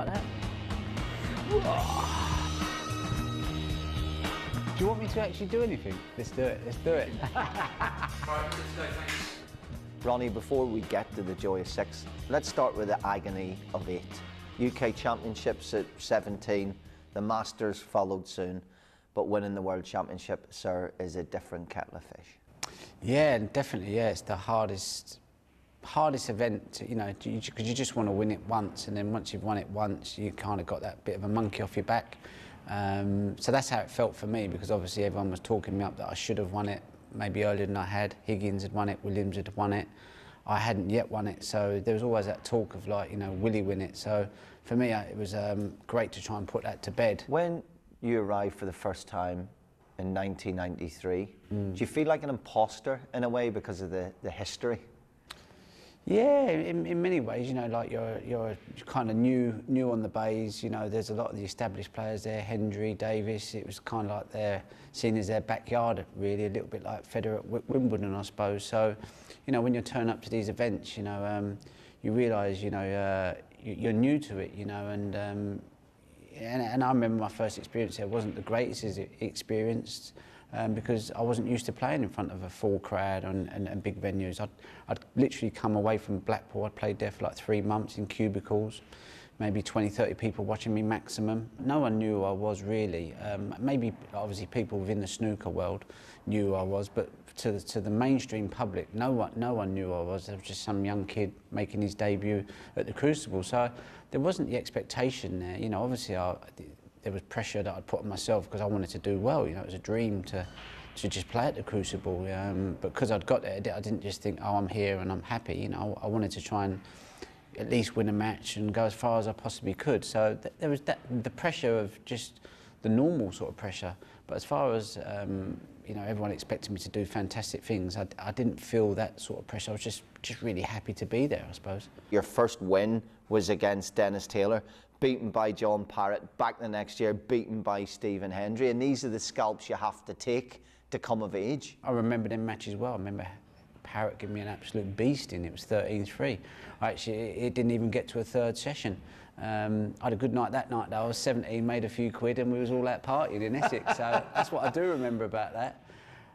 You like that? Do you want me to actually do anything? Let's do it. Let's do it. Ronnie, before we get to the joy of six, let's start with the agony of eight. UK Championships at 17, the Masters followed soon, but winning the World Championship, sir, is a different kettle of fish. Yeah, definitely. Yeah, it's the hardest hardest event, to, you know, because you, you, just want to win it once, and then once you've won it once, you kind of got that bit of a monkey off your back. Um, so that's how it felt for me, because obviously everyone was talking me up that I should have won it maybe earlier than I had. Higgins had won it, Williams had won it. I hadn't yet won it, so there was always that talk of like, you know, will he win it? So for me, it was um, great to try and put that to bed. When you arrived for the first time in 1993, mm. do you feel like an imposter in a way because of the, the history? Yeah, in, in many ways, you know, like you're you're kind of new new on the bays. You know, there's a lot of the established players there, Hendry, Davis. It was kind of like they're seen as their backyard, really, a little bit like Federer at Wimbledon, I suppose. So, you know, when you turn up to these events, you know, um, you realise, you know, uh, you're new to it, you know, and, um, and and I remember my first experience there wasn't the greatest experience um, because I wasn't used to playing in front of a full crowd and, and, and big venues. I'd, I'd literally come away from Blackpool, I'd played there for like three months in cubicles, maybe 20, 30 people watching me maximum. No one knew who I was really. Um, maybe obviously people within the snooker world knew who I was, but to the, to the mainstream public, no one, no one knew who I was. There was just some young kid making his debut at the Crucible. So there wasn't the expectation there. You know, obviously I, there was pressure that I'd put on myself because I wanted to do well. You know, it was a dream to to just play at the Crucible. Um, but because I'd got there, I didn't just think, oh, I'm here and I'm happy. You know, I wanted to try and at least win a match and go as far as I possibly could. So th there was that the pressure of just the normal sort of pressure. But as far as um, you know, everyone expected me to do fantastic things. I, I didn't feel that sort of pressure. I was just just really happy to be there, I suppose. Your first win was against Dennis Taylor beaten by John Parrott, back the next year, beaten by Stephen Hendry. And these are the scalps you have to take to come of age. I remember them matches well. I remember Parrott giving me an absolute beast in. It was 13-3. Actually, it didn't even get to a third session. Um, I had a good night that night. Though. I was 17, made a few quid, and we was all out partying in Essex. so that's what I do remember about that.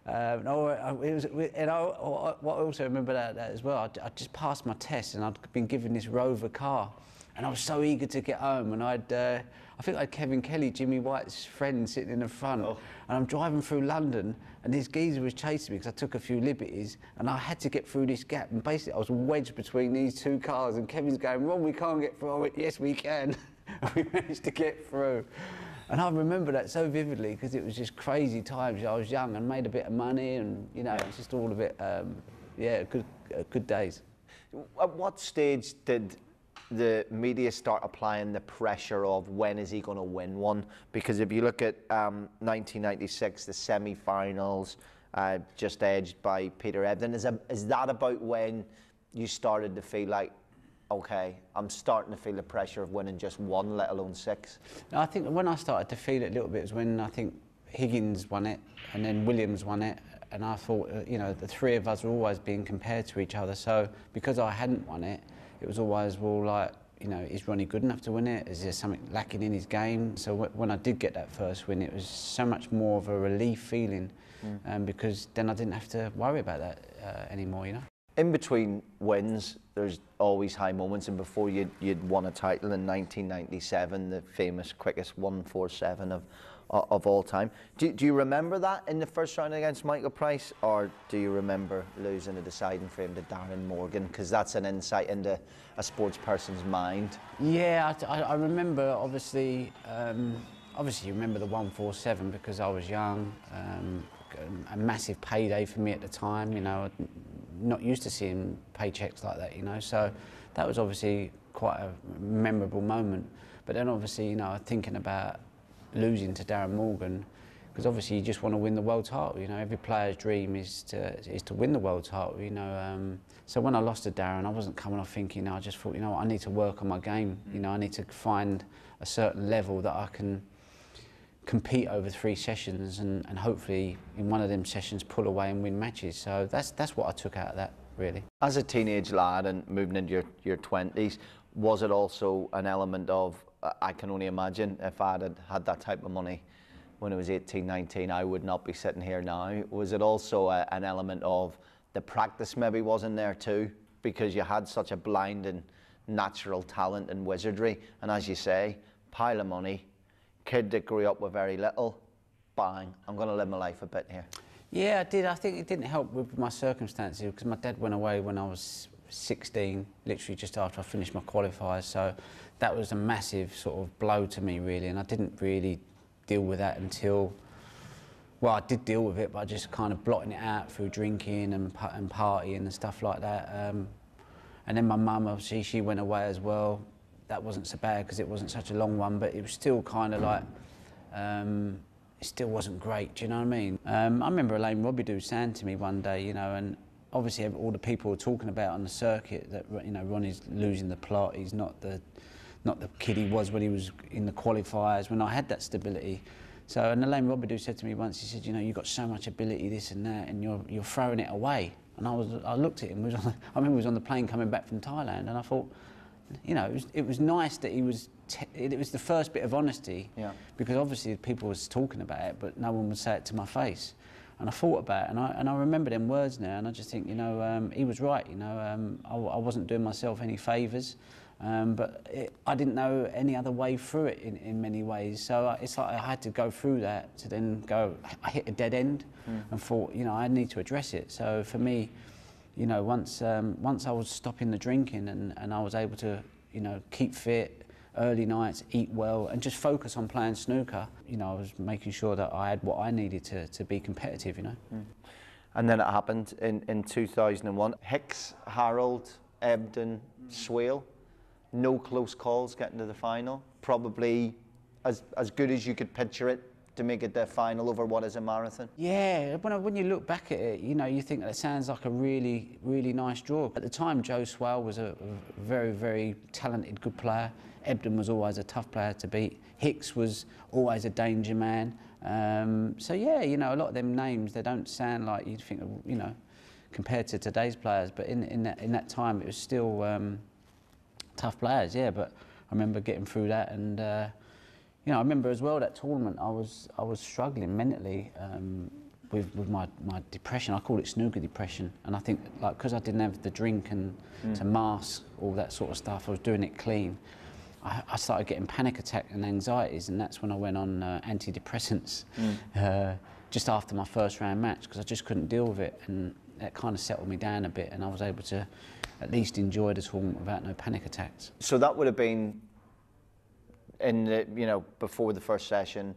Um, no, it was, and I, what I also remember about that as well, I, I just passed my test, and I'd been given this Rover car and I was so eager to get home. And I'd, uh, I think I had Kevin Kelly, Jimmy White's friend, sitting in the front. Oh. And I'm driving through London, and this geezer was chasing me because I took a few liberties, and I had to get through this gap. And basically, I was wedged between these two cars, and Kevin's going, "Ron, we can't get through." I went, "Yes, we can." and we managed to get through. And I remember that so vividly because it was just crazy times. I was young and made a bit of money, and you know, yeah. it's just all a bit, um, yeah, good, uh, good days. At what stage did the media start applying the pressure of when is he going to win one? Because if you look at um, 1996, the semi-finals, uh, just edged by Peter Ebdon, is, a, is that about when you started to feel like, okay, I'm starting to feel the pressure of winning just one, let alone six? I think when I started to feel it a little bit was when I think Higgins won it and then Williams won it and I thought, uh, you know, the three of us were always being compared to each other. So because I hadn't won it, it was always, well, like, you know, is Ronnie good enough to win it? Is there something lacking in his game? So when I did get that first win, it was so much more of a relief feeling mm. um, because then I didn't have to worry about that uh, anymore, you know. In between wins, there's always high moments, and before you'd, you'd won a title in 1997, the famous quickest 147 of of all time. Do, do you remember that in the first round against Michael Price, or do you remember losing a deciding frame to Darren Morgan? Because that's an insight into a sports person's mind. Yeah, I, I remember obviously. Um, obviously, you remember the 147 because I was young. Um, a massive payday for me at the time. You know, not used to seeing paychecks like that. You know, so that was obviously quite a memorable moment. But then obviously, you know, thinking about losing to Darren Morgan because obviously you just want to win the world title. You know, every player's dream is to is to win the world title. You know, um, so when I lost to Darren, I wasn't coming off thinking. I just thought, you know, what, I need to work on my game. You know, I need to find a certain level that I can compete over three sessions and, and hopefully in one of them sessions pull away and win matches. So that's that's what I took out of that really. As a teenage lad and moving into your, your 20s, was it also an element of, I can only imagine if I had had that type of money when I was 18, 19, I would not be sitting here now. Was it also a, an element of the practice maybe wasn't there too? Because you had such a blind and natural talent and wizardry. And as you say, pile of money, kid that grew up with very little, bang, I'm going to live my life a bit here. Yeah, I did. I think it didn't help with my circumstances because my dad went away when I was 16, literally just after I finished my qualifiers. So that was a massive sort of blow to me, really. And I didn't really deal with that until, well, I did deal with it, but I just kind of blotting it out through drinking and, and partying and stuff like that. Um, and then my mum, obviously, she went away as well. That wasn't so bad because it wasn't such a long one, but it was still kind of like, um, it still wasn't great, do you know what I mean? Um, I remember Alain Robbie Robidoux saying to me one day, you know, and obviously all the people were talking about on the circuit that, you know, Ronnie's losing the plot, he's not the, not the kid he was when he was in the qualifiers, when I had that stability. So, and Alain Robidoux said to me once, he said, you know, you've got so much ability, this and that, and you're, you're throwing it away. And I, was, I looked at him, was on, I remember he was on the plane coming back from Thailand, and I thought, you know, it was, it was nice that he was, it was the first bit of honesty, yeah. because obviously people was talking about it, but no one would say it to my face. And I thought about it, and I, and I remember them words now, and I just think, you know, um, he was right, you know, um, I, I wasn't doing myself any favours. Um, but it, I didn't know any other way through it in, in many ways. So it's like I had to go through that to then go, I hit a dead end mm. and thought, you know, I need to address it. So for me, you know, once, um, once I was stopping the drinking and, and I was able to, you know, keep fit, early nights, eat well, and just focus on playing snooker, you know, I was making sure that I had what I needed to, to be competitive, you know. Mm. And then it happened in, in 2001. Hicks, Harold, Ebdon, mm. Swail no close calls getting to the final. Probably as, as good as you could picture it to make it the final over what is a marathon? Yeah, when, when you look back at it, you know, you think that it sounds like a really, really nice draw. At the time, Joe Swail was a, a very, very talented, good player. Ebdon was always a tough player to beat. Hicks was always a danger man. Um, so yeah, you know, a lot of them names, they don't sound like you'd think, you know, compared to today's players, but in, in, that, in that time, it was still... Um, tough players, yeah. But I remember getting through that, and uh, you know, I remember as well that tournament. I was I was struggling mentally um, with with my my depression. I call it snooker depression, and I think like because I didn't have the drink and mm. to mask all that sort of stuff, I was doing it clean. I, I started getting panic attacks and anxieties, and that's when I went on uh, antidepressants. Mm. Uh, just after my first round match because I just couldn't deal with it and that kind of settled me down a bit and I was able to at least enjoy the tournament without no panic attacks. So that would have been in the, you know, before the first session,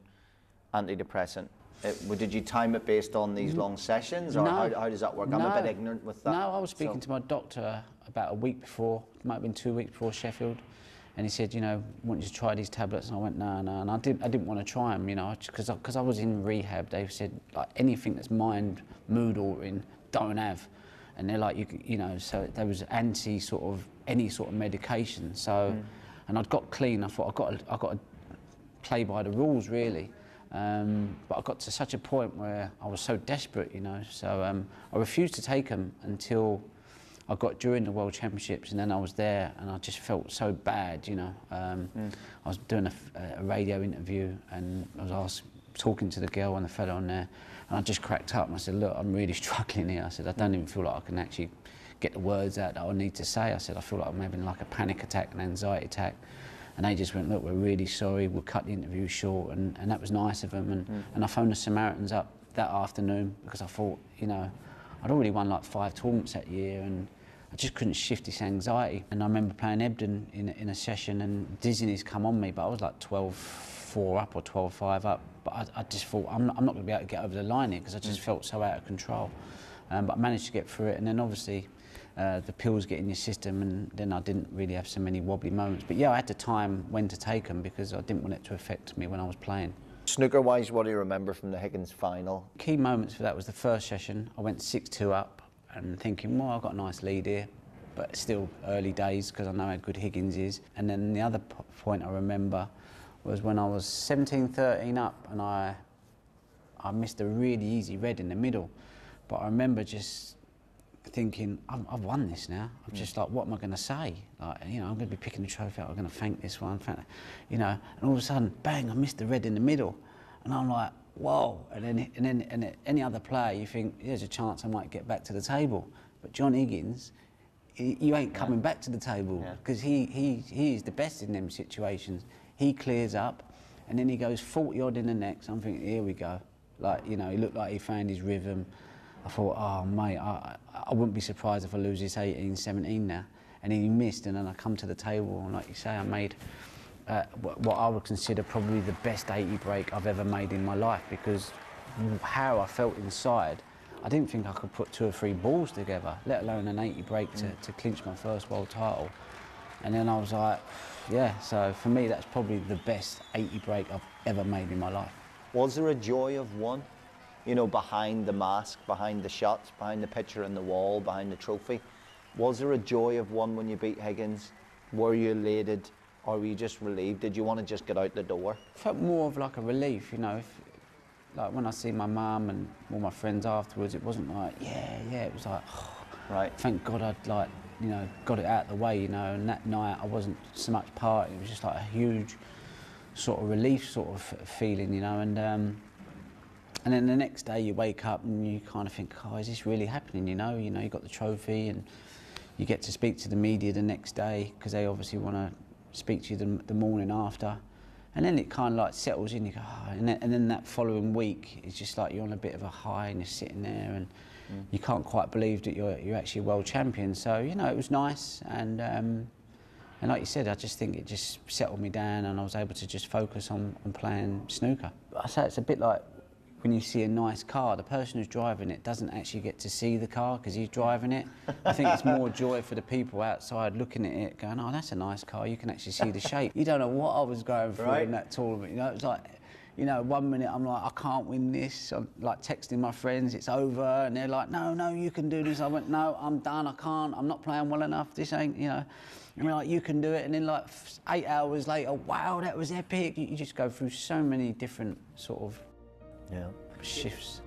antidepressant. It, did you time it based on these long sessions, or no, how, how, does that work? I'm no, a bit ignorant with that. No, I was speaking so. to my doctor about a week before, it might have been two weeks before Sheffield, and he said, you know, want you to try these tablets, and I went, no, no, and I didn't, I didn't want to try them, you know, because because I, I was in rehab. They said like anything that's mind mood altering, don't have and they're like, you, you know, so there was anti sort of any sort of medication. So, mm. and I'd got clean. I thought I got to, I got to play by the rules really. Um, but I got to such a point where I was so desperate, you know. So um, I refused to take them until I got during the World Championships, and then I was there, and I just felt so bad, you know. Um, mm. I was doing a, a, radio interview, and I was asked, talking to the girl and the fellow on there, and I just cracked up and I said, look, I'm really struggling here. I said, I don't even feel like I can actually get the words out that I need to say. I said, I feel like I'm having like a panic attack, an anxiety attack. And they just went, look, we're really sorry, we'll cut the interview short. And, and that was nice of them. And, mm. and I phoned the Samaritans up that afternoon because I thought, you know, I'd already won like five tournaments that year and I just couldn't shift this anxiety. And I remember playing Ebdon in, in a session and dizziness come on me, but I was like 12, 4 up or 12, 5 up but I, I just thought I'm, I'm not going to be able to get over the line here because I just mm. felt so out of control. Um, but I managed to get through it, and then obviously uh, the pills get in your system, and then I didn't really have so many wobbly moments. But yeah, I had to time when to take them because I didn't want it to affect me when I was playing. Snooker wise, what do you remember from the Higgins final? Key moments for that was the first session. I went 6 2 up and thinking, well, I've got a nice lead here, but still early days because I know how good Higgins is. And then the other point I remember was when I was 17, 13 up and I, I missed a really easy red in the middle. But I remember just thinking, I've, I've won this now. I'm mm. just like, what am I going to say? Like, you know, I'm going to be picking the trophy up. I'm going to thank this one, thank, you know. And all of a sudden, bang! I missed the red in the middle, and I'm like, whoa! And then, and then, and any other player, you think there's a chance I might get back to the table. But John Higgins, you ain't coming back to the table Yeah. because he, he, he is the best in them situations. He clears up, and then he goes 40 odd in the next. I'm thinking, here we go. Like, you know, he looked like he found his rhythm. I thought, oh, mate, I, I wouldn't be surprised if I lose this 18, 17 now. And he missed, and then I come to the table, and like you say, I made uh, what, what I would consider probably the best 80 break I've ever made in my life because how I felt inside, I didn't think I could put two or three balls together, let alone an 80 break to, to clinch my first world title. And then I was like, yeah, so for me, that's probably the best 80 break I've ever made in my life. Was there a joy of one? You know, behind the mask, behind the shots, behind the picture on the wall, behind the trophy. Was there a joy of one when you beat Higgins? Were you elated or were you just relieved? Did you want to just get out the door? felt more of like a relief, you know. If, like when I see my mum and all my friends afterwards, it wasn't like, yeah, yeah. It was like, Right. thank God I'd like, you know, got it out of the way, you know. And that night I wasn't so much partying. It was just like a huge sort of relief sort of feeling, you know. And um, and then the next day you wake up and you kind of think, oh, is this really happening? You know, you know, you got the trophy and you get to speak to the media the next day because they obviously want to speak to you the, the morning after. And then it kind of like settles in. You go, oh, and, then, and then that following week, it's just like you're on a bit of a high and you're sitting there and you can't quite believe that you're you're actually a world champion. So you know, it was nice and. Um, and like you said, I just think it just settled me down and I was able to just focus on, on playing snooker. I say it's a bit like when you see a nice car, the person who's driving it doesn't actually get to see the car because he's driving it. I think it's more joy for the people outside looking at it going, oh, that's a nice car. You can actually see the shape. You don't know what I was going through Right. in that tournament. You know, it was like, you know, one minute I'm like, I can't win this. I'm like texting my friends, it's over. And they're like, no, no, you can do this. I went, no, I'm done. I can't. I'm not playing well enough. This ain't, you know. And they're like, you can do it. And then like eight hours later, wow, that was epic. You, you just go through so many different sort of Yeah. shifts.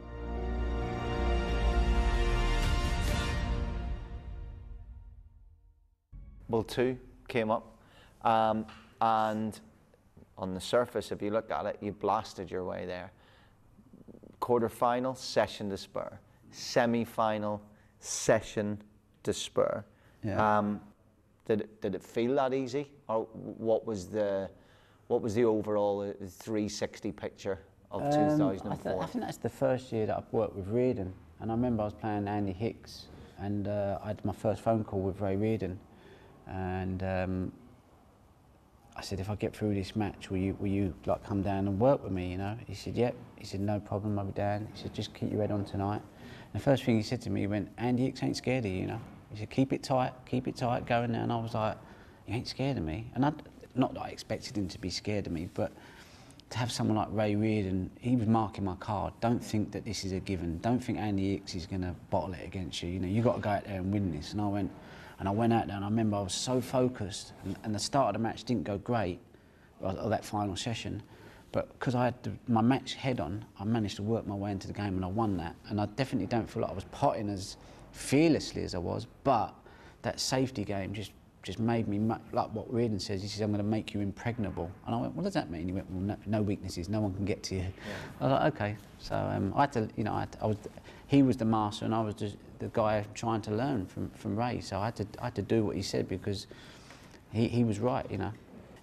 Well, two came up, um, and on the surface, if you look at it, you blasted your way there. Quarter final, session to spur. Semi final, session to spur. Yeah. Um, did, it, did it feel that easy, or what was the what was the overall uh, 360 picture of Um, I, th- 2004? I think that's the first year that I've worked with Reardon. And I remember I was playing Andy Hicks and uh, I had my first phone call with Ray Reardon. And um, I said, if I get through this match, will you, will you like come down and work with me, you know? He said, yep. He said, no problem, I'll be down. He said, just keep your head on tonight. And the first thing he said to me, he went, Andy Hicks ain't scared of you, you know? He said, keep it tight, keep it tight, going there. And I was like, he ain't scared of me. And I, not that I expected him to be scared of me, but to have someone like Ray Reardon, he was marking my card. Don't think that this is a given. Don't think Andy Hicks is going to bottle it against you. You know, you've got to go out there and win this. And I went, and I went out there, and I remember I was so focused. And, and the start of the match didn't go great, or, or that final session. But because I had the, my match head on, I managed to work my way into the game, and I won that. And I definitely don't feel like I was potting as fearlessly as I was, but that safety game just just made me like what Reardon says. He says, "I'm going to make you impregnable." And I went, "What does that mean?" He went, "Well, no, no weaknesses. No one can get to you." I was like, "Okay." So um, I had to, you know, I, to- I was, he was the master, and I was just the guy trying to learn from from Ray. So I had to, I had to do what he said because he, he was right, you know.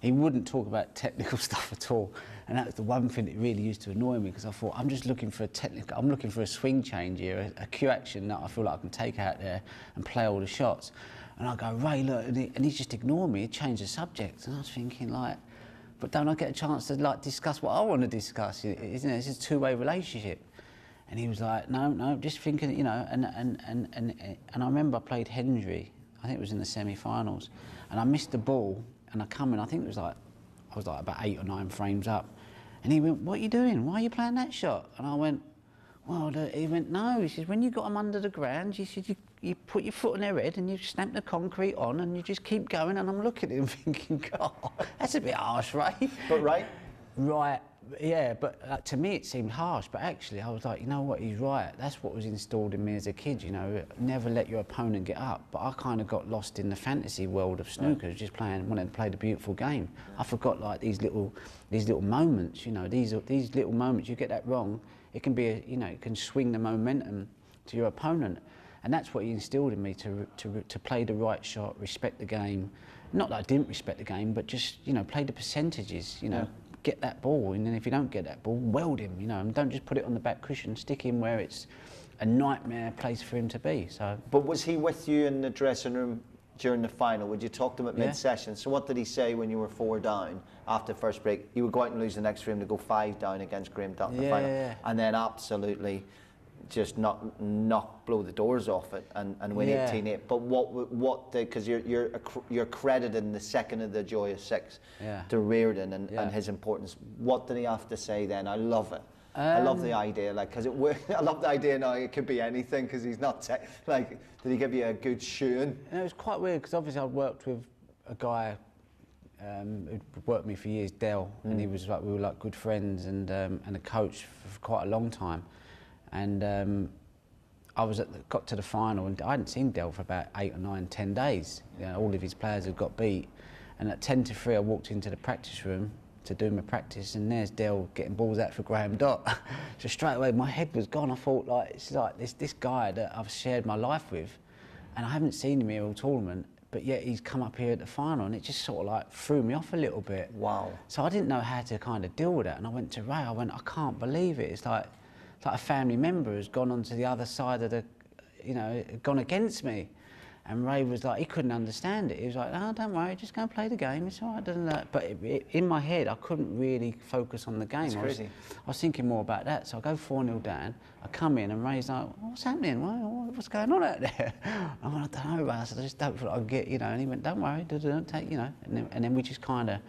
He wouldn't talk about technical stuff at all. And that was the one thing that really used to annoy me because I thought, I'm just looking for a technical, I'm looking for a swing change here, a, a cue action that I feel like I can take out there and play all the shots. And I go, Ray, look, and he, and just ignored me, he changed the subject. And I was thinking, like, but don't I get a chance to like discuss what I want to discuss? Isn't it? It's a two-way relationship. And he was like, no, no, just thinking, you know, and, and, and, and, and I remember I played Hendry, I think it was in the semi-finals, and I missed the ball, and I come in, I think it was like, I was like about eight or nine frames up, and he went, what are you doing? Why are you playing that shot? And I went, well, he went, no, he says, when you got them under the ground, he said, you, you put your foot on their head and you snap the concrete on and you just keep going, and I'm looking at him thinking, God, that's a bit harsh, right? but right, right yeah, but uh, to me it seemed harsh. But actually, I was like, you know what? He's right. That's what was installed in me as a kid. You know, never let your opponent get up. But I kind of got lost in the fantasy world of snooker, right. just playing, wanting to play the beautiful game. I forgot like these little, these little moments. You know, these these little moments. You get that wrong, it can be, a, you know, it can swing the momentum to your opponent. And that's what he instilled in me to, to, to play the right shot, respect the game. Not that I didn't respect the game, but just, you know, play the percentages, you know, yeah get that ball, and then if you don't get that ball, weld him, you know, and don't just put it on the back cushion, stick him where it's a nightmare place for him to be. So. But was he with you in the dressing room during the final? Would you talk to him at yeah. mid-session? So what did he say when you were four down after first break? You would go out and lose the next frame to go five down against Graham Dott in yeah, the final, yeah. and then absolutely just knock, knock, blow the doors off it and, and win yeah. 18-8. But what, what, because you're, you're, you're crediting the second of the Joy of Six yeah. to Reardon and, yeah. and his importance. What did he have to say then? I love it. Um, I love the um, idea, like, because it. I love the idea now. It could be anything because he's not te- like. Did he give you a good shoeing? it was quite weird because obviously I'd worked with a guy um, who worked with me for years, Del, mm. and he was like we were like good friends and um, and a coach for quite a long time and um, I was at the, got to the final and I hadn't seen Del for about eight or nine, ten days. You know, all of his players had got beat, and at ten to three, I walked into the practice room to do my practice, and there's Del getting balls out for Graham Dott. so straight away, my head was gone. I thought like it's like this this guy that I've shared my life with, and I haven't seen him here all tournament. But yet he's come up here at the final, and it just sort of like threw me off a little bit. Wow. So I didn't know how to kind of deal with that, and I went to Ray. I went, I can't believe it. It's like like a family member has gone onto the other side of the, you know, gone against me. And Ray was like, he couldn't understand it. He was like, oh, don't worry, just go and play the game. It's all right, doesn't it? But it, it, in my head, I couldn't really focus on the game. I was, I was thinking more about that. So I go 4 0 down. I come in, and Ray's like, what's happening? what's going on out there? I went, I don't know, said, I just don't feel like I get, you know. And he went, don't worry, don't take, you know. And then, and then we just kind of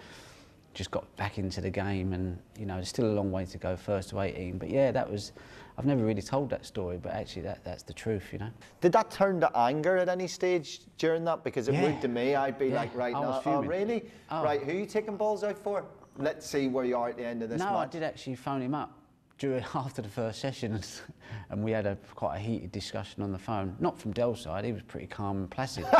just got back into the game and you know there's still a long way to go first to 18 but yeah that was I've never really told that story but actually that that's the truth you know did that turn to anger at any stage during that because it yeah. would to me I'd be yeah. like right now oh really oh. right who are you taking balls out for let's see where you are at the end of this no match. I did actually phone him up during after the first session, and we had a quite a heated discussion on the phone. Not from Del's side; he was pretty calm and placid. but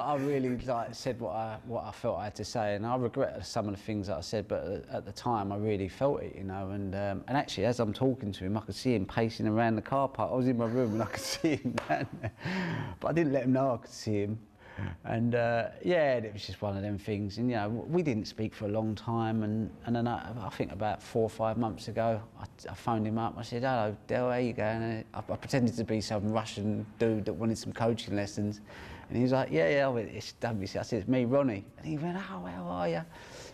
I really like said what I what I felt I had to say, and I regret some of the things that I said. But at the time, I really felt it, you know. And um, and actually, as I'm talking to him, I could see him pacing around the car park. I was in my room and I could see him down there, but I didn't let him know I could see him and uh, yeah, it was just one of them things. And you know, we didn't speak for a long time. And and then I, I think about four or five months ago, I, I phoned him up. I said, "Hello, Del, how you going?" I, I, pretended to be some Russian dude that wanted some coaching lessons. And he was like, "Yeah, yeah, it's done." I said, "It's me, Ronnie." And he went, "Oh, how are you?"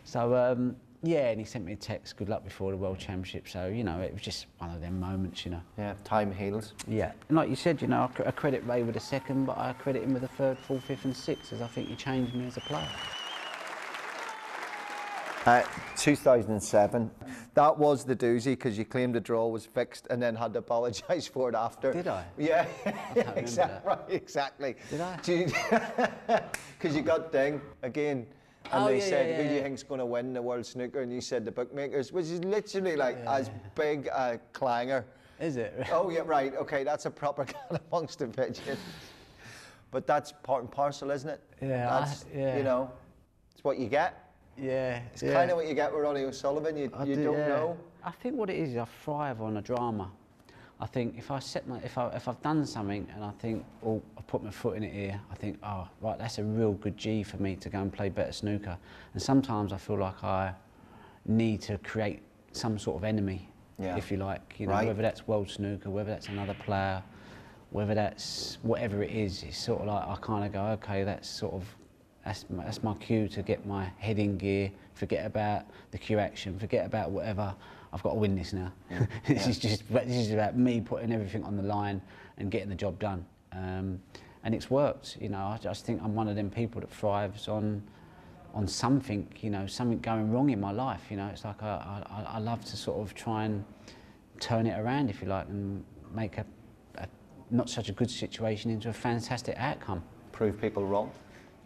So. Um, yeah, and he sent me a text, good luck before the World Championship. So, you know, it was just one of them moments, you know. Yeah, time heals. Yeah. And like you said, you know, I credit Ray with a second, but I credit him with a third, fourth, fifth and sixth, as I think he changed me as a player. Uh, 2007, that was the doozy because you claimed the draw was fixed and then had to apologise for it after. Did I? Yeah, exactly. Right, exactly. Did I? Because you, you got Ding again and oh, they yeah, said, yeah, "Who do you think's going to win the World Snooker?" And you said the bookmakers, which is literally like as big a clanger. Is it? oh yeah, right. Okay, that's a proper kind amongst the pigeon. But that's part and parcel, isn't it? Yeah. That's, I, yeah. You know, it's what you get. Yeah. It's kind of what you get with Ronnie O'Sullivan. You, you do, not know. I think what it is, I thrive on a drama. I think if I set my, if I if I've done something and I think, oh, I put my foot in it here, I think, oh, right, that's a real good G for me to go and play better snooker. And sometimes I feel like I need to create some sort of enemy, yeah. if you like, you know, right. whether that's world snooker, whether that's another player, whether that's whatever it is. It's sort of like I kind of go, okay, that's sort of that's my, that's my cue to get my head in gear. Forget about the cue action. Forget about whatever. I've got to win this now. Yeah. this yeah. is just this is about me putting everything on the line and getting the job done. Um, and it's worked. You know, I just think I'm one of them people that thrives on on something. You know, something going wrong in my life. You know, it's like I, I, I love to sort of try and turn it around, if you like, and make a, a not such a good situation into a fantastic outcome. Prove people wrong.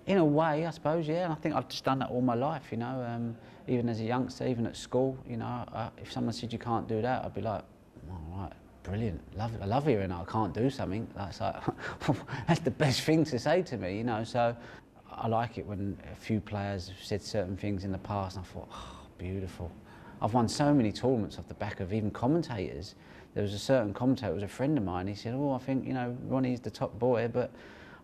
In a way, I suppose, yeah. And I think I've just done that all my life, you know. Um, even as a youngster, even at school, you know, if someone said you can't do that, I'd be like, all right, brilliant, love, I love hearing I can't do something. That's like, that's the best thing to say to me, you know. So I like it when a few players have said certain things in the past, and I thought, oh, beautiful. I've won so many tournaments off the back of even commentators. There was a certain commentator, it was a friend of mine. He said, "Oh, I think you know Ronnie's the top boy, but."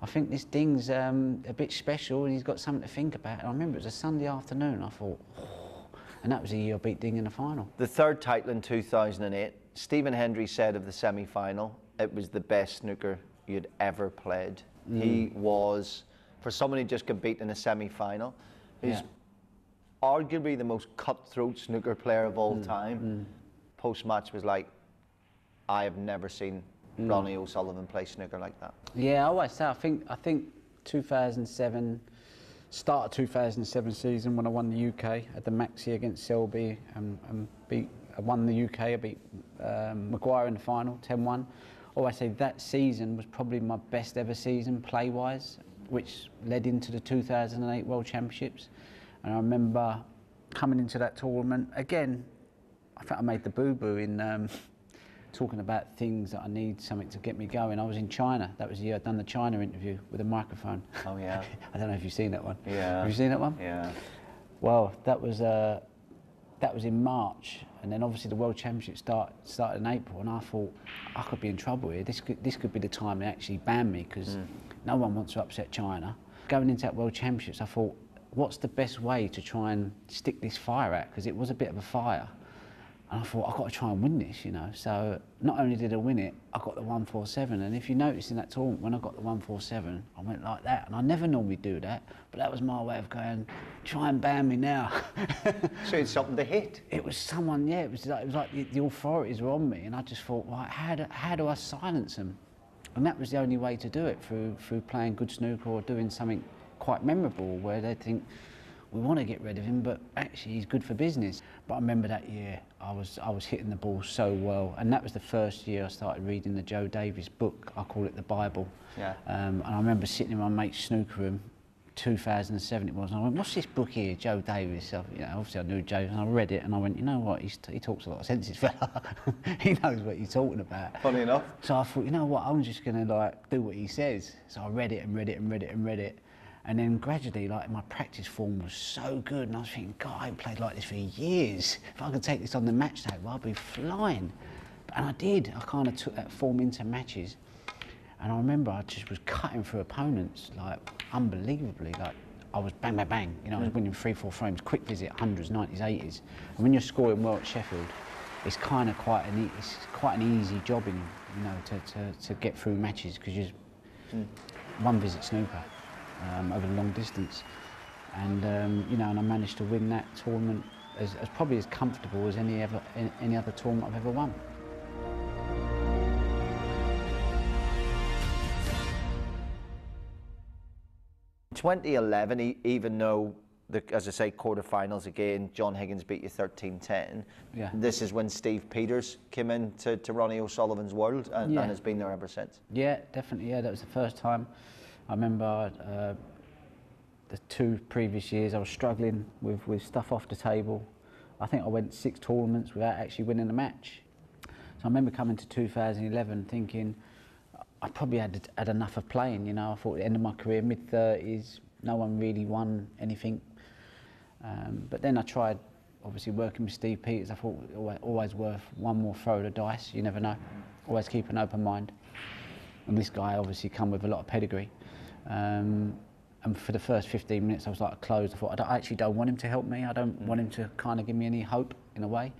I think this Ding's um, a bit special and he's got something to think about. And I remember it was a Sunday afternoon. I thought, oh. and that was the year I beat Ding in the final. The third title in 2008, Stephen Hendry said of the semi final, it was the best snooker you'd ever played. Mm. He was, for someone who just got beat in a semi final, he's yeah. arguably the most cutthroat snooker player of all mm. time. Mm. Post match was like, I have never seen mm. Ronnie O'Sullivan play snooker like that. Yeah, I always say I think I think 2007 start of 2007 season when I won the UK at the Maxi against Selby and, and beat I won the UK. I beat um, Maguire in the final 10-1. I always say that season was probably my best ever season play wise, which led into the 2008 World Championships. And I remember coming into that tournament again. I think I made the boo boo in. Um, talking about things that I need something to get me going. I was in China. That was the year I'd done the China interview with a microphone. Oh yeah. I don't know if you've seen that one. Yeah. Have you seen that one? Yeah. Well, that was uh, that was in March, and then obviously the World Championship start started in April, and I thought I could be in trouble here. This could this could be the time they actually ban me because mm. no one wants to upset China. Going into that World Championships, I thought, what's the best way to try and stick this fire out? Because it was a bit of a fire. And I thought, I've got to try and win this, you know. So not only did I win it, I got the 147. And if you notice in that tournament, when I got the 147, I went like that. And I never normally do that, but that was my way of going, try and ban me now. so it's something to hit? It was someone, yeah, it was like, it was like the, the authorities were on me. And I just thought, right, how do, how do I silence them? And that was the only way to do it, through, through playing good snooker or doing something quite memorable where they think, we want to get rid of him, but actually he's good for business. But I remember that year I was I was hitting the ball so well, and that was the first year I started reading the Joe Davis book. I call it the Bible. Yeah. Um, and I remember sitting in my mate's snooker room. 2007 it was, and I went, what's this book here, Joe Davis? I, you know, obviously I knew Joe, and I read it, and I went, you know what, he's, he talks a lot of sense, this fella. he knows what he's talking about. Funny enough. So I thought, you know what, I'm just going to like do what he says. So I read it and read it and read it and read it. And then gradually, like my practice form was so good, and I was thinking, God, I haven't played like this for years. If I could take this on the match table, I'd be flying. And I did. I kind of took that form into matches. And I remember I just was cutting through opponents like unbelievably. Like I was bang, bang, bang. You know, I was mm. winning three, four frames, quick visit, hundreds, nineties, eighties. And when you're scoring well at Sheffield, it's kind of quite an it's quite an easy job in you know to, to, to get through matches because you're mm. one visit snooker um, over the long distance. And um, you know, and I managed to win that tournament as, as probably as comfortable as any ever any other tournament I've ever won. Twenty eleven, even though the, as I say, quarterfinals again. John Higgins beat you 13-10. Yeah. This is when Steve Peters came into to Ronnie O'Sullivan's world and, yeah. and has been there ever since. Yeah, definitely. Yeah, that was the first time I remember uh, the two previous years I was struggling with, with stuff off the table. I think I went six tournaments without actually winning a match. So I remember coming to 2011 thinking I probably had, had enough of playing, you know. I thought at the end of my career, mid-30s, no one really won anything. Um, but then I tried, obviously, working with Steve Peters. I thought always, always worth one more throw of the dice. You never know. Always keep an open mind. And this guy obviously come with a lot of pedigree. Um, and for the first 15 minutes, I was like closed. I thought, I, I actually don't want him to help me. I don't mm. want him to kind of give me any hope in a way.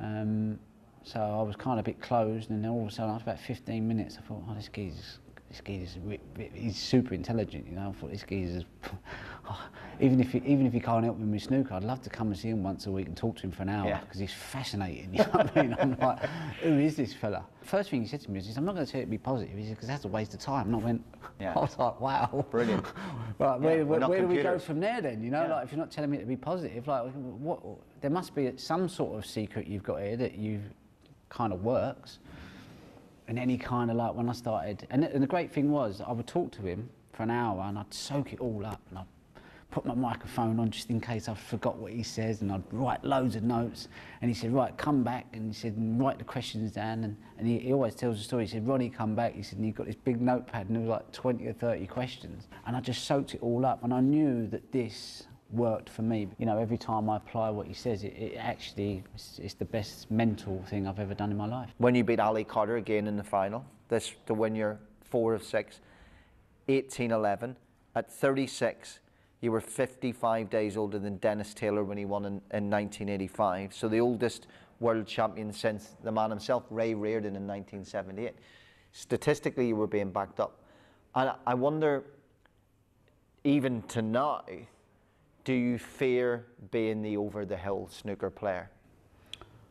Um, so I was kind of a bit closed, and then all of a sudden, after about 15 minutes, I thought, oh, this geezer's, this geezer's, he's super intelligent, you know. I thought this geezer's, oh, even if he, even if he can't help me with snooker, I'd love to come and see him once a week and talk to him for an hour because yeah. he's fascinating. You know what I mean? I'm like, who is this fella? First thing he said to me is, "I'm not going to tell you to be positive." He said, "Because that's a waste of time." And I went, yeah. I was like, "Wow, brilliant." right, where, yeah, where, where do we go from there then? You know, like if you're not telling me to be positive, like what? There must be some sort of secret you've got here that you kind of works. And he kind of like when I started, and, and the great thing was, I would talk to him for an hour and I'd soak it all up and I'd put my microphone on just in case I forgot what he says and I'd write loads of notes. And he said right come back. And he said write the questions down. And, and he, he always tells the story. He said Ronnie come back. He said and he got this big notepad and there was like 20 or 30 questions. And I just soaked it all up and I knew that this worked for me you know every time I apply what he says it, it actually it's, it's the best mental thing I've ever done in my life When you beat Ali Carter again in the final, this to win your four of six, 18 11. At 36, you were 55 days older than Dennis Taylor when he won in, in 1985. So the oldest world champion since the man himself, Ray Reardon, in 1978. Statistically, you were being backed up. And I- I wonder, even to now, do you fear being the over the hill snooker player?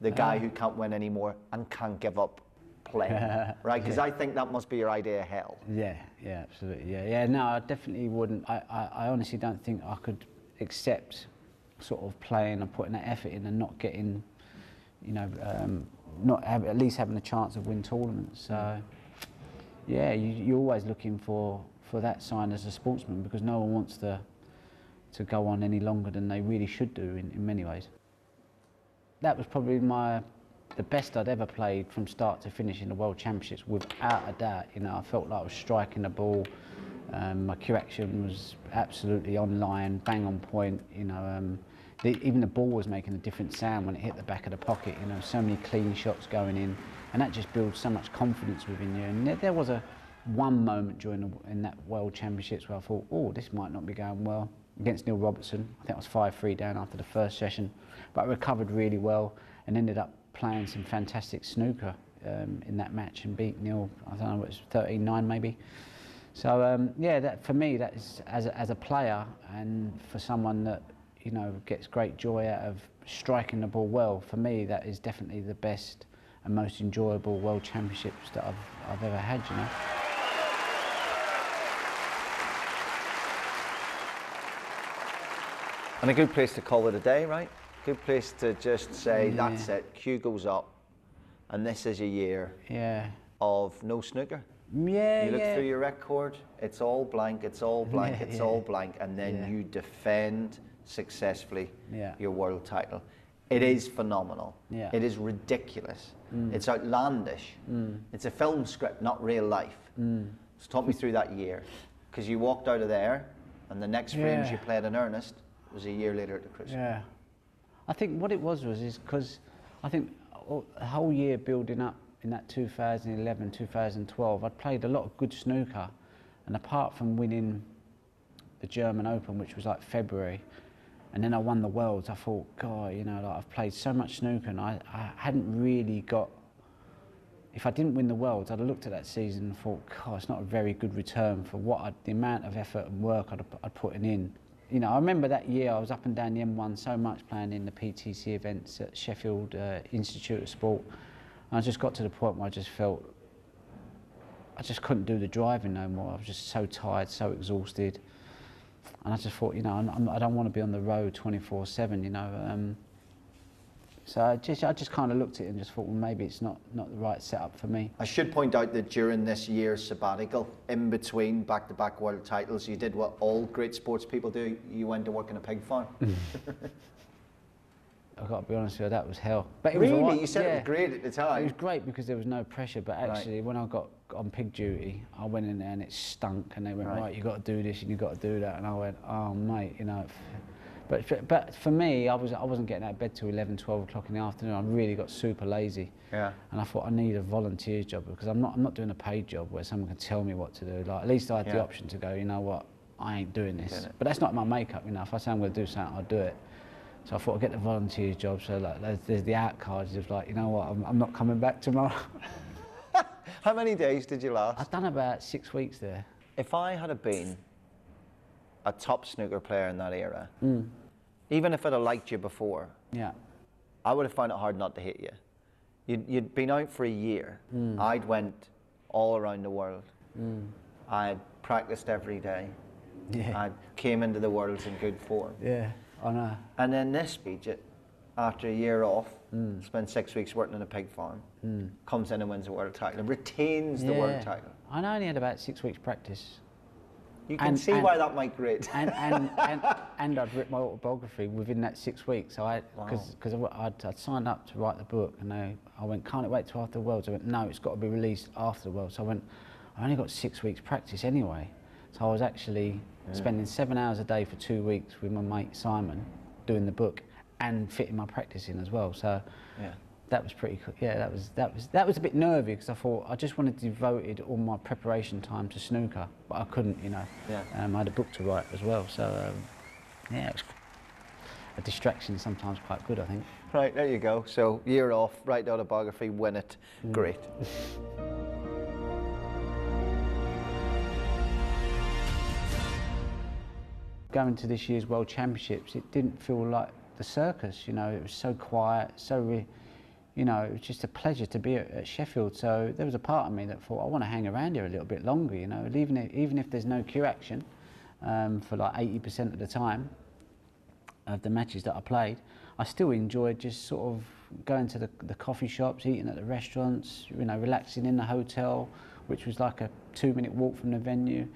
The guy who can't win anymore and can't give up playing, right? Because I think that must be your idea of hell. Yeah, yeah, absolutely. Yeah, yeah. No, I definitely wouldn't. I, I, I honestly don't think I could accept sort of playing and putting that effort in and not getting, you know, um, not have, at least having a chance of win tournaments. So, yeah, you, you're always looking for for that sign as a sportsman because no one wants to to go on any longer than they really should do in, in many ways. That was probably my the best I'd ever played from start to finish in the World Championships, without a doubt. You know, I felt like I was striking the ball. Um, my correction was absolutely online, bang on point. You know, um, the, even the ball was making a different sound when it hit the back of the pocket. You know, so many clean shots going in, and that just builds so much confidence within you. And there, there was a one moment during the, in that World Championships where I thought, oh, this might not be going well against Neil Robertson. I think I was five three down after the first session, but I recovered really well and ended up playing some fantastic snooker um, in that match and beat Neil. I don't know, it was 13-9 maybe. So um, yeah, that for me, that is as a, as a player and for someone that you know gets great joy out of striking the ball well. For me, that is definitely the best and most enjoyable World Championships that I've I've ever had. You know. And a good place to call it a day, right? Good place to just say, Yeah. that's it, cue goes up, and this is a year Yeah. of no snooker. Mm, yeah. You look yeah. through your record, it's all blank, it's all blank, Yeah, it's all blank, and then you defend successfully your world title. It mm. is phenomenal. Yeah. It is ridiculous. Mm. It's outlandish. It's a film script, not real life. So talk me through that year. Because you walked out of there, and the next frames you played in earnest was a year later at the Crucible. Yeah. I think what it was was is because I think the whole year building up in that 2011, 2012, I'd played a lot of good snooker, and apart from winning the German Open, which was like February, and then I won the Worlds, I thought, God, you know, like I've played so much snooker, and I, I hadn't really got. If I didn't win the Worlds, I'd have looked at that season and thought, God, it's not a very good return for what I'd, the amount of effort and work I'd, I'd put in. You know, I remember that year I was up and down the M1 so much playing in the PTC events at Sheffield uh, Institute of Sport. I just got to the point where I just felt I just couldn't do the driving no more. I was just so tired, so exhausted. And I just thought, you know, I'm, I don't want to be on the road 24/7, you know. Um, so I just, I just kind of looked at it and just thought, well, maybe it's not, not the right setup for me. I should point out that during this year's sabbatical, in between back-to-back world titles, you did what all great sports people do. You went to work in a pig farm. I've got to be honest with you, that was hell. But it was really? all right, You said it was great at the time. It was great because there was no pressure, but actually, when I got on pig duty, I went in there and it stunk, and they went, Right. right, you got to do this and you've got to do that, and I went, oh mate, you know. But for, but for me, I was I wasn't getting out of bed till 11, 12 o'clock in the afternoon. I really got super lazy, Yeah. and I thought I need a volunteer job because I'm not I'm not doing a paid job where someone can tell me what to do. Like at least I had the option to go, you know what, I ain't doing this. But that's not my makeup, you know. If I say I'm going to do something, I'll do it. So I thought I'd get the volunteer job. So like, there's, there's the out cards of like, you know what, I'm, I'm not coming back tomorrow. How many days did you last? I've done about six weeks there. If I had have been a top snooker player in that era, hmm. even if I'd have liked you before, Yeah, I would have found it hard not to hit you. You'd, you'd been out for a year. Hmm. I'd went all around the world. Hmm. I'd practiced every day. yeah, I came into the world in good form. yeah. I know. And then this Egypt, after a year off, spent six weeks working in a pig farm, comes in and wins the world title and retains the world title. I know only had about six weeks practice. You can And- see and- why that might grate. and and, and and I'd written my autobiography within that six weeks. So I because because I'd, I'd signed up to write the book, and I, I went, can't it wait till after the Worlds? I went, no, it's got to be released after the Worlds. So I went, I only got six weeks practice anyway. So I was actually spending seven hours a day for two weeks with my mate Simon, doing the book and fitting my practice in as well. So Yeah. That was pretty cool. Yeah, that was that was that was a bit nervy because I thought I just wanted to devoted all my preparation time to snooker, but I couldn't, you know. Yeah. Um, I had a book to write as well, so um, yeah, it was a distraction sometimes quite good, I think. Right, there you go. So year off, write the autobiography, win it. Great. Going to this year's World Championships, it didn't feel like the circus. You know, it was so quiet, so you know, it was just a pleasure to be at, at Sheffield. So there was a part of me that thought I want to hang around here a little bit longer. You know, even if, even if there's no cue action um, for like 80% of the time of the matches that I played, I still enjoyed just sort of going to the, the coffee shops, eating at the restaurants, you know, relaxing in the hotel, which was like a two-minute walk from the venue.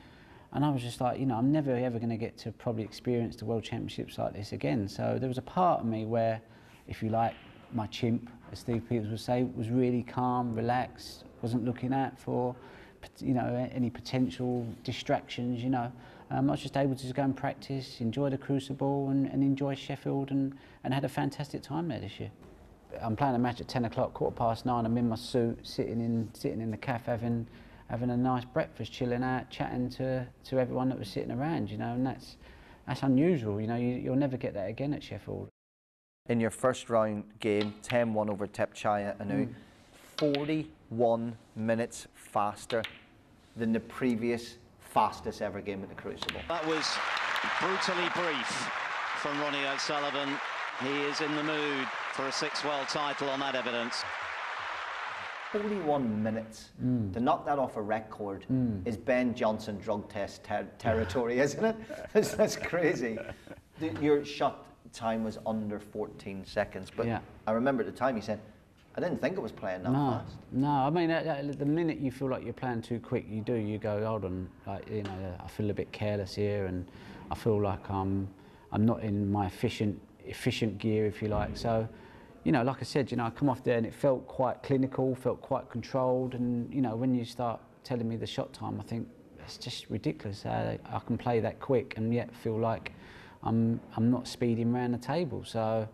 And I was just like, you know, I'm never ever going to get to probably experience the World Championships like this again. So there was a part of me where, if you like, my chimp, as Steve Peters would say, was really calm, relaxed, wasn't looking out for, you know, any potential distractions. You know, um, I was just able to just go and practice, enjoy the Crucible, and, and enjoy Sheffield, and, and had a fantastic time there this year. I'm playing a match at 10 o'clock, quarter past nine. I'm in my suit, sitting in sitting in the cafe, having having a nice breakfast, chilling out, chatting to, to everyone that was sitting around. You know, and that's that's unusual. You know, you, you'll never get that again at Sheffield. In your first round game, 10 1 over Thepchaiya Un-Nooh, 41 minutes faster than the previous fastest ever game at the Crucible. That was brutally brief from Ronnie O'Sullivan. He is in the mood for a six world title on that evidence. 41 minutes mm. to knock that off a record mm. is Ben Johnson drug test ter- territory, isn't it? That's, that's crazy. You're shot time was under 14 seconds, but Yeah. I remember at the time he said, I didn't think it was playing that No, fast. no. I mean, at, at the minute you feel like you're playing too quick, you do. You go, hold on, like you know, uh, I feel a bit careless here, and I feel like I'm, I'm not in my efficient, efficient gear, if you like. So, you know, like I said, you know, I come off there and it felt quite clinical, felt quite controlled, and you know, when you start telling me the shot time, I think it's just ridiculous how I can play that quick and yet feel like I'm, I'm not speeding around the table. So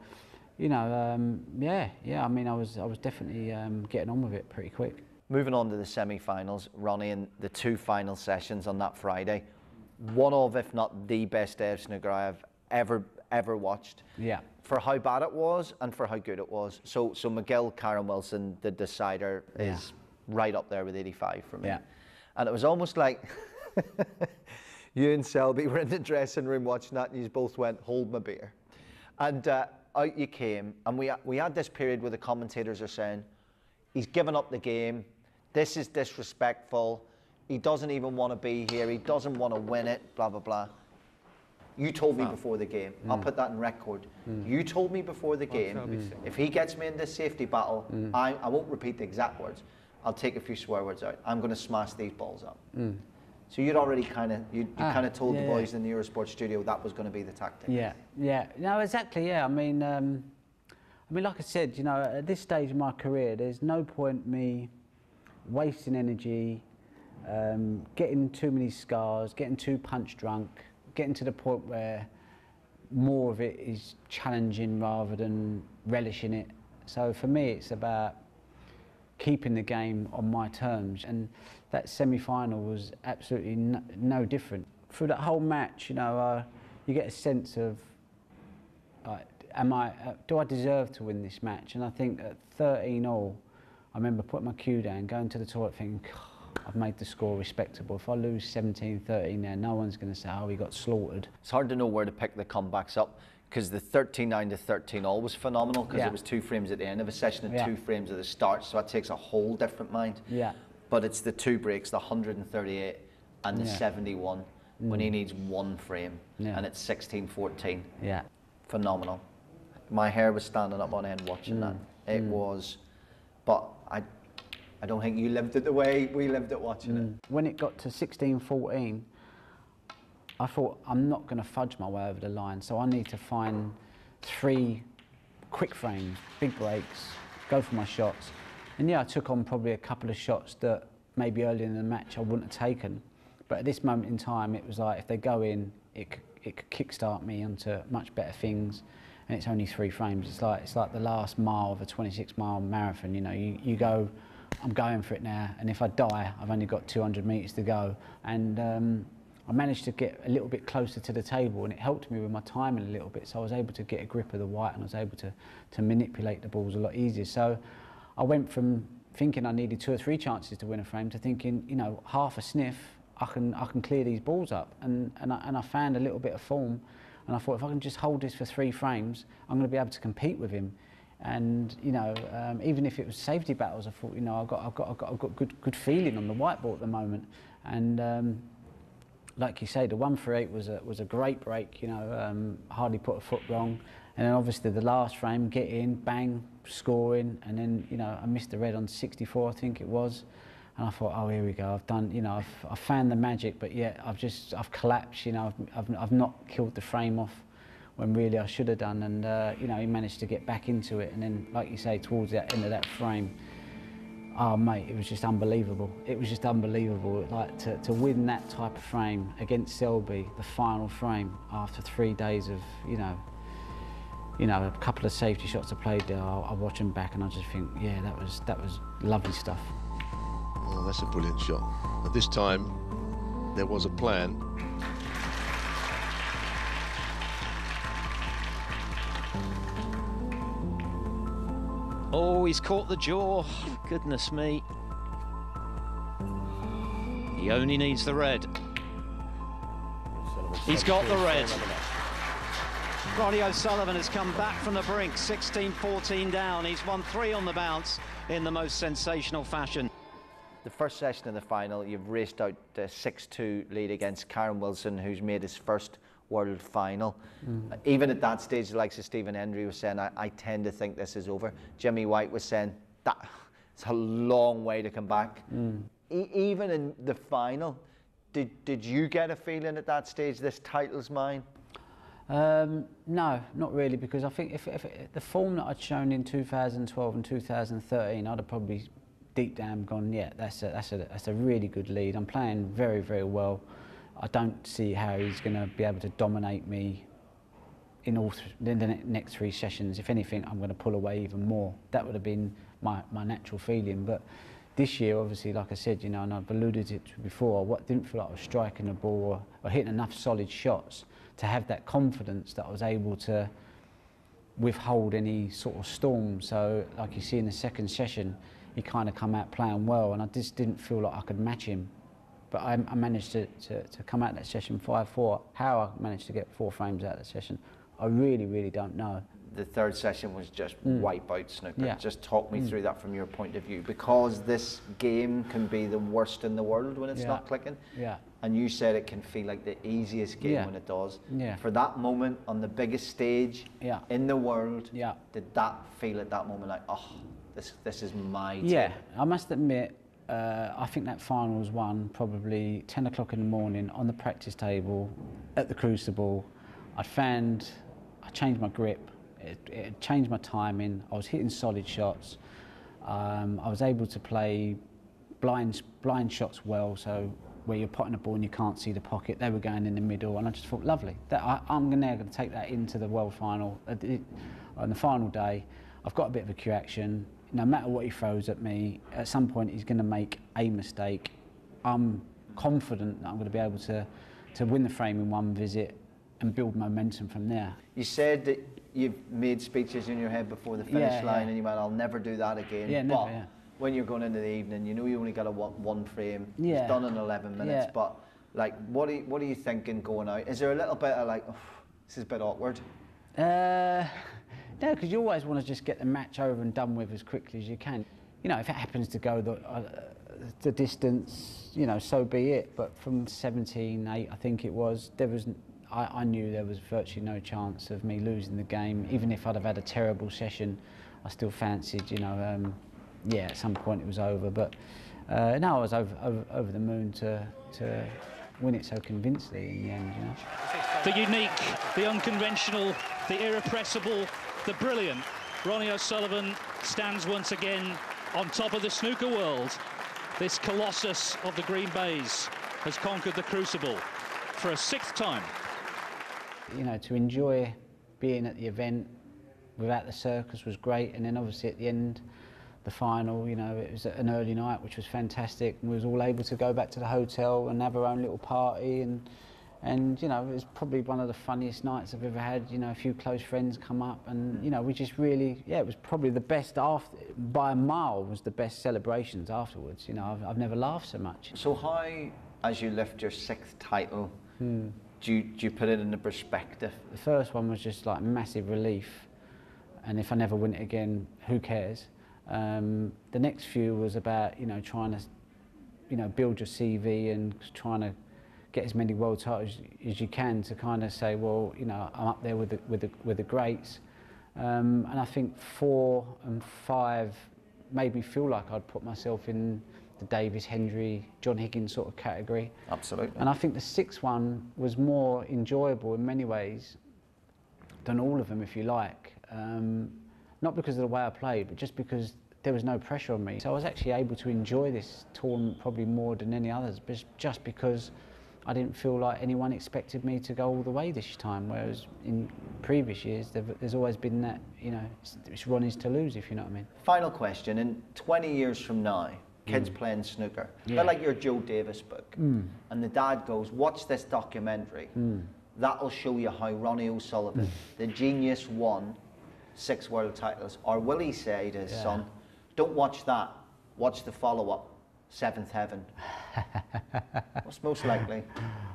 you know, um, yeah, yeah. I mean, I was, I was definitely um, getting on with it pretty quick. Moving on to the semi-finals, Ronnie, and the two final sessions on that Friday, one of, if not the best day of snooker I have ever ever watched. Yeah. For how bad it was and for how good it was. So, so McGill, Kyren Wilson, the decider, Yeah. is right up there with 85 for me. Yeah. And it was almost like you and Selby were in the dressing room watching that, and you both went, "Hold my beer," and uh, out you came. And we we had this period where the commentators are saying, "He's given up the game. This is disrespectful. He doesn't even want to be here. He doesn't want to win it. Blah blah blah." You told me before the game. I'll mm. put that in record. Mm. You told me before the game. If he gets me in this safety battle, mm. I, I won't repeat the exact words. I'll take a few swear words out. I'm going to smash these balls up. So you'd already kind of you, you Ah, kind of told yeah, the yeah. boys in the Eurosport studio that was going to be the tactic. Yeah, yeah. No, exactly. Yeah. I mean, um, I mean, like I said, you know, at this stage of my career, there's no point me wasting energy, um, getting too many scars, getting too punch drunk, getting to the point where more of it is challenging rather than relishing it. So for me, it's about keeping the game on my terms. And that semi-final was absolutely no, no different. Through that whole match, you know, uh, you get a sense of, like, am I, uh, do I deserve to win this match? And I think at 13 all, I remember putting my cue down, going to the toilet thinking, I've made the score respectable. If I lose 17-13 there, no one's going to say, oh, he got slaughtered. It's hard to know where to pick the comebacks up because the 13-9 to 13 all was phenomenal because Yeah. it was two frames at the end of a session and Yeah. two frames at the start. So that takes a whole different mind. Yeah. But it's the two breaks, the 138 and the Yeah. 71, when he mm. needs one frame, Yeah. and it's 16-14. Yeah. phenomenal. My hair was standing up on end watching that. Mm. It mm. was, but I, I don't think you lived it the way we lived it watching it. Mm. When it got to 16-14, I thought I'm not going to fudge my way over the line, so I need to find three quick frames, big breaks, go for my shots. And yeah, I took on probably a couple of shots that maybe earlier in the match I wouldn't have taken. But at this moment in time, it was like if they go in, it, it could kickstart me onto much better things. And it's only three frames. It's like it's like the last mile of a 26 mile marathon. You know, you, you go, I'm going for it now, and if I die, I've only got 200 meters to go. And um, I managed to get a little bit closer to the table and it helped me with my timing a little bit so I was able to get a grip of the white and I was able to, to manipulate the balls a lot easier. So I went from thinking I needed two or three chances to win a frame to thinking, you know, half a sniff, I can, I can clear these balls up. And, and, I, and I found a little bit of form and I thought if I can just hold this for three frames, I'm going to be able to compete with him. And you know, um, even if it was safety battles, I thought, you know, I've got, I've got, I've got, I've got good, good feeling on the white ball at the moment. And um, like you say, the one for eight was a, was a great break, you know, um, hardly put a foot wrong. And then obviously the last frame, get in, bang, scoring. And then, you know, I missed the red on 64, I think it was. And I thought, oh, here we go. I've done, you know, I've, I've found the magic, but yet I've just, I've collapsed, you know, I've, I've, I've not killed the frame off when really I should have done. And, uh, you know, he managed to get back into it. And then, like you say, towards the end of that frame, oh mate, it was just unbelievable. It was just unbelievable. Like to, to win that type of frame against Selby, the final frame after three days of you know, you know, a couple of safety shots I played there. I, I watch them back and I just think, yeah, that was that was lovely stuff. Oh, that's a brilliant shot. At this time, there was a plan. Oh, he's caught the jaw. Goodness me. He only needs the red. He's got the red. Ronnie O'Sullivan has come back from the brink, 16-14 down. He's won three on the bounce in the most sensational fashion. The first session in the final, you've raced out a 6-2 lead against Kyren Wilson, who's made his first World Final. Mm. Even at that stage, the likes of Stephen Hendry was saying, I, I, tend to think this is over. Jimmy White was saying that it's a long way to come back. Mm. E even in the final, did did you get a feeling at that stage this title's mine? Um, no, not really, because I think if, if, the form that I'd shown in 2012 and 2013, I'd have probably deep down gone, yeah, that's a, that's a, that's a really good lead. I'm playing very, very well. I don't see how he's going to be able to dominate me in all th the next three sessions. If anything, I'm going to pull away even more. That would have been my, my natural feeling. But this year, obviously, like I said, you know, and I've alluded to it before, what didn't feel like I was striking the ball or, or hitting enough solid shots to have that confidence that I was able to withhold any sort of storm. So, like you see in the second session, he kind of come out playing well, and I just didn't feel like I could match him. But I, I managed to, to, to come out that session 5-4. How I managed to get four frames out of that session, I really, really don't know. The third session was just mm. wipe out snooker. Yeah. Just talk me mm. through that from your point of view. Because this game can be the worst in the world when it's yeah. not clicking. Yeah. And you said it can feel like the easiest game yeah. when it does. Yeah. For that moment on the biggest stage yeah. in the world, yeah. did that feel at that moment like, oh, this, this is my Yeah, I must admit, uh, I think that final was won probably 10 o'clock in the morning on the practice table at the Crucible. I found, I changed my grip, it, it changed my timing, I was hitting solid shots. Um, I was able to play blind, blind shots well, so where you're potting a ball and you can't see the pocket, they were going in the middle, and I just thought, lovely. That I, I'm now going to take that into the world final. Uh, on the final day, I've got a bit of a cue action, no matter what he throws at me, at some point he's going to make a mistake. I'm confident that I'm going to be able to, to win the frame in one visit and build momentum from there. You said that you've made speeches in your head before the finish yeah, line yeah. and you went, I'll never do that again. Yeah, never, yeah. When you're going into the evening, you know you only got a one, one frame. Yeah. It's done in 11 minutes, but like, what are, you, what are you thinking going out? Is there a little bit of like, oh, this is a bit awkward? Uh, no, because you always want to just get the match over and done with as quickly as you can. You know, if it happens to go the, uh, the distance, you know, so be it. But from 17, 8, I think it was, there was, I, I knew there was virtually no chance of me losing the game. Even if I'd have had a terrible session, I still fancied, you know, um, yeah, at some point it was over. But uh, no, I was over, over, over the moon to, to win it so convincingly in the end, you know. The unique, the unconventional, the irrepressible, the brilliant. Ronnie O'Sullivan stands once again on top of the snooker world. This colossus of the Green Baize has conquered the crucible for a sixth time. You know, to enjoy being at the event without the circus was great, and then obviously at the end, the final, you know, it was an early night, which was fantastic. We was all able to go back to the hotel and have our own little party, and and you know, it was probably one of the funniest nights I've ever had. You know, a few close friends come up, and you know, we just really, yeah, it was probably the best after by a mile was the best celebrations afterwards. You know, I've, I've never laughed so much. So how, as you lift your sixth title, hmm. do, you, do you put it into perspective? The first one was just like massive relief, and if I never win it again, who cares? Um, the next few was about you know trying to, you know, build your CV and trying to get as many world titles as you can to kind of say, well, you know, I'm up there with the with the with the greats. Um, and I think four and five made me feel like I'd put myself in the Davis, Hendry, John Higgins sort of category. Absolutely. And I think the sixth one was more enjoyable in many ways than all of them, if you like. Um, not because of the way I played, but just because there was no pressure on me. So I was actually able to enjoy this tournament probably more than any others, just- just because I didn't feel like anyone expected me to go all the way this time. Whereas in previous years, there's always been that, you know, it's, Ronnie's to lose, if you know what I mean. Final question. In 20 years from now, kids mm. playing snooker, Yeah. like your Joe Davis book, mm. and the dad goes, Watch this documentary. Mm. That'll show you how Ronnie O'Sullivan, the genius, won six world titles. Or will he say to his Yeah. son, Don't watch that, watch the follow up, Seventh Heaven? What's most likely?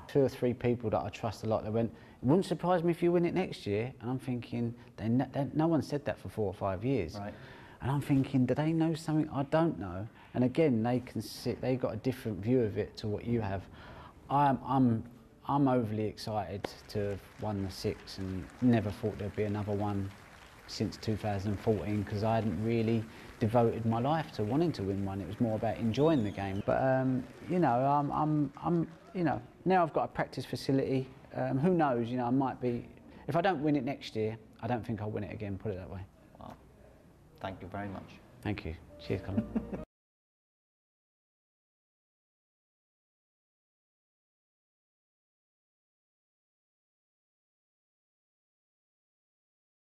two or three people that I trust a lot that went, it wouldn't surprise me if you win it next year. And I'm thinking, they, ne- they, no one said that for four or five years. Right. And I'm thinking, do they know something I don't know? And again, they can sit, they got a different view of it to what you have. I'm, I'm, I'm overly excited to have won the six and never thought there'd be another one since 2014 because I hadn't really devoted my life to wanting to win one. It was more about enjoying the game. But um, you know, I'm, I'm, I'm, you know, now I've got a practice facility. Um, who knows? You know, I might be. If I don't win it next year, I don't think I'll win it again. Put it that way. Wow. Thank you very much. Thank you. Cheers, Colin.